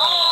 Oh.